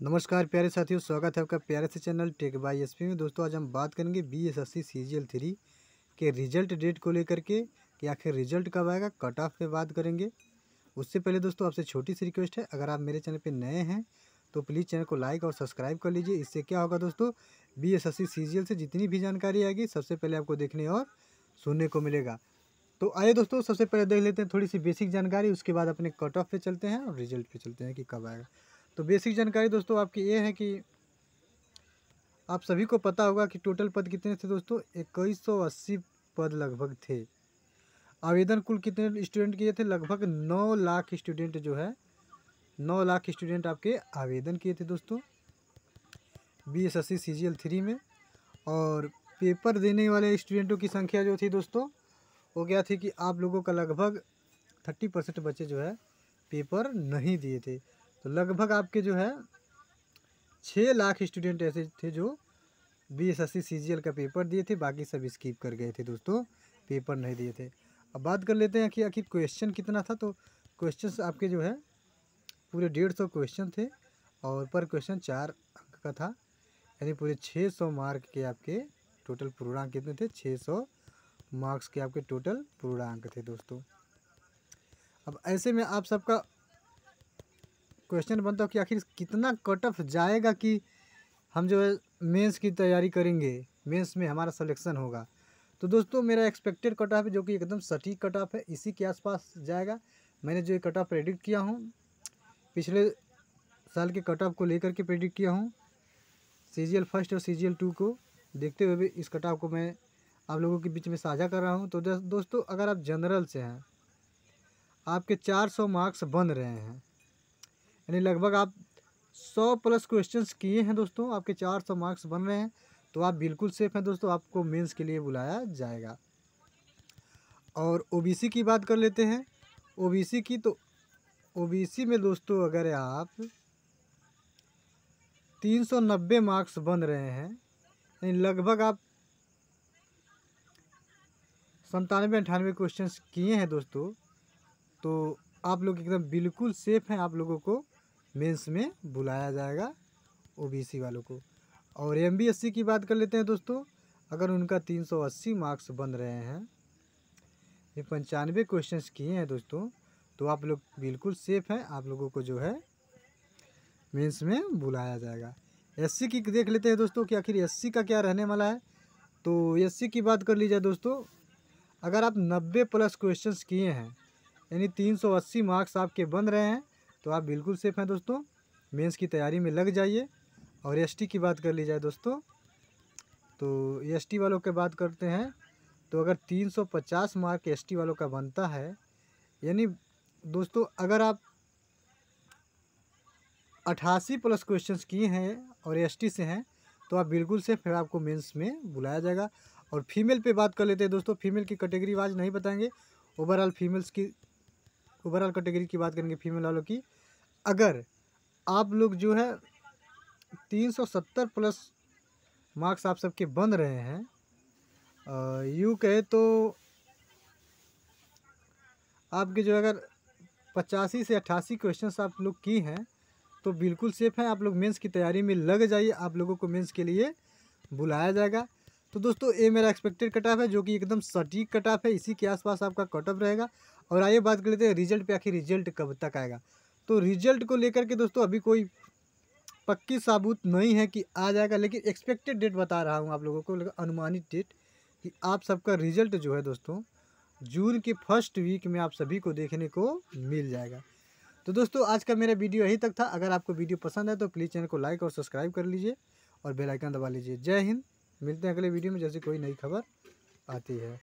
नमस्कार प्यारे साथियों, स्वागत है आपका प्यारे से चैनल टेक बाई एस में। दोस्तों, आज हम बात करेंगे B S S C three के रिज़ल्ट डेट को लेकर के, कि आखिर रिज़ल्ट कब आएगा कट ऑफ़ पे बात करेंगे। उससे पहले दोस्तों, आपसे छोटी सी रिक्वेस्ट है, अगर आप मेरे चैनल पे नए हैं तो प्लीज़ चैनल को लाइक और सब्सक्राइब कर लीजिए। इससे क्या होगा दोस्तों बी एस एस सी से जितनी भी जानकारी आएगी, सबसे पहले आपको देखने और सुनने को मिलेगा। तो आइए दोस्तों, सबसे पहले देख लेते हैं थोड़ी सी बेसिक जानकारी, उसके बाद अपने कट ऑफ़ पे चलते हैं और रिज़ल्ट पे चलते हैं कि कब आएगा। तो बेसिक जानकारी दोस्तों आपकी ये है कि आप सभी को पता होगा कि टोटल पद कितने थे दोस्तों? इक्कीस सौ अस्सी पद लगभग थे। आवेदन कुल कितने स्टूडेंट किए थे? लगभग नौ लाख स्टूडेंट जो है, नौ लाख स्टूडेंट आपके आवेदन किए थे दोस्तों। B S S C three में और पेपर देने वाले स्टूडेंटों की संख्या जो थी दोस्तों, वो क्या थी कि आप लोगों का लगभग थर्टी परसेंट बच्चे जो है, पेपर नहीं दिए थे। तो लगभग आपके जो है छः लाख स्टूडेंट ऐसे थे जो B S S C C G L का पेपर दिए थे, बाकी सब स्कीप कर गए थे दोस्तों, पेपर नहीं दिए थे। अब बात कर लेते हैं कि आखिर क्वेश्चन कितना था तो क्वेश्चन आपके जो है, पूरे डेढ़ सौ क्वेश्चन थे और पर क्वेश्चन चार अंक का था। यानी पूरे छः सौ मार्क के आपके टोटल पूर्णांक कितने थे? छः सौ मार्क्स के आपके टोटल पूर्णांक थे दोस्तों। अब ऐसे में आप सबका क्वेश्चन बनता है कि आखिर कितना कट ऑफ़ जाएगा कि हम जो है मेंस की तैयारी करेंगे मेंस में हमारा सिलेक्शन होगा। तो दोस्तों, मेरा एक्सपेक्टेड कट ऑफ़ है जो कि एकदम सटीक कट ऑफ़ है, इसी के आसपास जाएगा। मैंने जो कट ऑफ़ प्रेडिक्ट किया हूँ, पिछले साल के कट ऑफ़ को लेकर के प्रेडिक्ट किया हूँ सी जी एल फ़र्स्ट और सी जी एल टू को। देखते हुए भी इस कट ऑफ़ को मैं आप लोगों के बीच में साझा कर रहा हूँ। तो दोस्तों, अगर आप जनरल से हैं, आपके चार सौ मार्क्स बन रहे हैं यानी लगभग आप सौ प्लस क्वेश्चंस किए हैं दोस्तों, आपके चार सौ मार्क्स बन रहे हैं तो आप बिल्कुल सेफ़ हैं दोस्तों, आपको मेंस के लिए बुलाया जाएगा। और ओबीसी की बात कर लेते हैं। ओबीसी की तो ओबीसी में दोस्तों अगर आप तीन सौ नब्बे मार्क्स बन रहे हैं, यानी लगभग आप संतानवे अठानवे क्वेश्चंस किए हैं दोस्तों तो आप लोग एकदम बिल्कुल सेफ़ हैं, आप लोगों को मेंस में बुलाया जाएगा ओबीसी वालों को। और एम की बात कर लेते हैं दोस्तों, अगर उनका 380 मार्क्स बन रहे हैं, ये पंचानवे क्वेश्चन किए हैं दोस्तों तो आप लोग बिल्कुल सेफ़ हैं, आप लोगों को जो है मेंस में बुलाया जाएगा। एससी की देख लेते हैं दोस्तों कि आखिर एससी का क्या रहने वाला है। तो एससी की बात कर लीजिए दोस्तों, अगर आप 90 प्लस क्वेश्चंस किए हैं, यानी 380 मार्क्स आपके बन रहे हैं तो आप बिल्कुल सेफ़ हैं दोस्तों। मेंस की तैयारी में लग जाइए और एसटी की बात कर ली जाए दोस्तों। तो एसटी वालों की बात करते हैं। तो अगर 350 मार्क एसटी वालों का बनता है, यानी दोस्तों अगर आप अट्ठासी प्लस क्वेश्चंस किए हैं और एसटी से हैं तो आप बिल्कुल सेफ़ है, आपको मेंस में बुलाया जाएगा। और फीमेल पे बात कर लेते हैं दोस्तों। फीमेल की कैटेगरी वाइज नहीं बताएँगे। ओवरऑल फीमेल्स की ओवरऑल कैटेगरी की बात करेंगे फीमेल वालों की, अगर आप लोग जो है तीन सौ सत्तर प्लस मार्क्स आप सबके बन रहे हैं यू कहे तो आपके जो अगर पचासी से अट्ठासी क्वेश्चंस आप लोग की हैं तो बिल्कुल सेफ़ हैं। आप लोग मेंस की तैयारी में लग जाइए। आप लोगों को मेंस के लिए बुलाया जाएगा। तो दोस्तों, ये मेरा एक्सपेक्टेड कट ऑफ़ है, जो कि एकदम सटीक कट ऑफ़ है। इसी के आसपास आपका कट ऑफ़ रहेगा। और आइए बात कर लेते हैं रिज़ल्ट पे, आखिर रिज़ल्ट कब तक आएगा? तो रिज़ल्ट को लेकर के दोस्तों, अभी कोई पक्की साबुत नहीं है कि आ जाएगा, लेकिन एक्सपेक्टेड डेट बता रहा हूँ आप लोगों को अनुमानित डेट कि आप सबका रिज़ल्ट जो है दोस्तों, जून के फ़र्स्ट वीक में आप सभी को देखने को मिल जाएगा। तो दोस्तों, आज का मेरा वीडियो यहीं तक था। अगर आपको वीडियो पसंद है तो प्लीज़ चैनल को लाइक और सब्सक्राइब कर लीजिए और बेल आइकन दबा लीजिए। जय हिंद। मिलते हैं अगले वीडियो में, जैसे कोई नई खबर आती है।